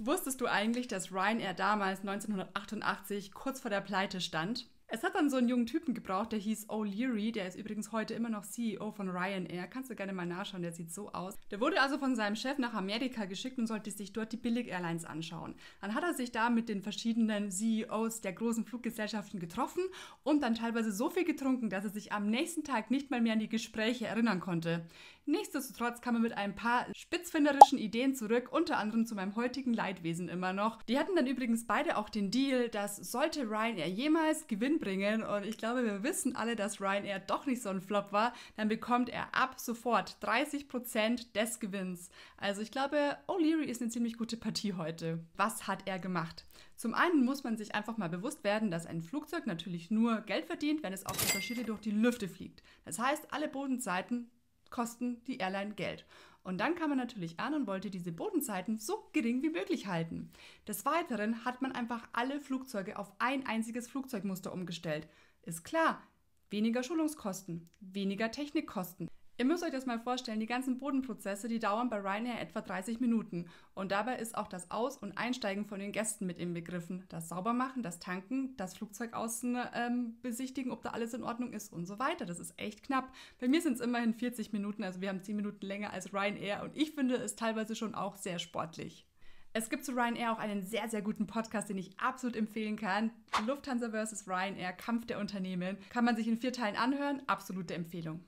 Wusstest du eigentlich, dass Ryanair damals 1988 kurz vor der Pleite stand? Es hat dann so einen jungen Typen gebraucht, der hieß O'Leary, der ist übrigens heute immer noch CEO von Ryanair. Kannst du gerne mal nachschauen, der sieht so aus. Der wurde also von seinem Chef nach Amerika geschickt und sollte sich dort die Billig-Airlines anschauen. Dann hat er sich da mit den verschiedenen CEOs der großen Fluggesellschaften getroffen und dann teilweise so viel getrunken, dass er sich am nächsten Tag nicht mal mehr an die Gespräche erinnern konnte. Nichtsdestotrotz kam er mit ein paar spitzfinderischen Ideen zurück, unter anderem zu meinem heutigen Leidwesen immer noch. Die hatten dann übrigens beide auch den Deal, dass sollte Ryanair jemals Gewinn bringen, und ich glaube, wir wissen alle, dass Ryanair doch nicht so ein Flop war, dann bekommt er ab sofort 30% des Gewinns. Also ich glaube, O'Leary ist eine ziemlich gute Partie heute. Was hat er gemacht? Zum einen muss man sich einfach mal bewusst werden, dass ein Flugzeug natürlich nur Geld verdient, wenn es auf Passagiere durch die Lüfte fliegt. Das heißt, alle Bodenseiten kosten die Airline Geld. Und dann kam man natürlich an und wollte diese Bodenzeiten so gering wie möglich halten. Des Weiteren hat man einfach alle Flugzeuge auf ein einziges Flugzeugmuster umgestellt. Ist klar, weniger Schulungskosten, weniger Technikkosten. Ihr müsst euch das mal vorstellen, die ganzen Bodenprozesse, die dauern bei Ryanair etwa 30 Minuten. Und dabei ist auch das Aus- und Einsteigen von den Gästen mit inbegriffen. Das Saubermachen, das Tanken, das Flugzeug außen ähm, besichtigen, ob da alles in Ordnung ist und so weiter. Das ist echt knapp. Bei mir sind es immerhin 40 Minuten, also wir haben 10 Minuten länger als Ryanair und ich finde es teilweise schon auch sehr sportlich. Es gibt zu Ryanair auch einen sehr, sehr guten Podcast, den ich absolut empfehlen kann. Lufthansa vs. Ryanair, Kampf der Unternehmen. Kann man sich in vier Teilen anhören. Absolute Empfehlung.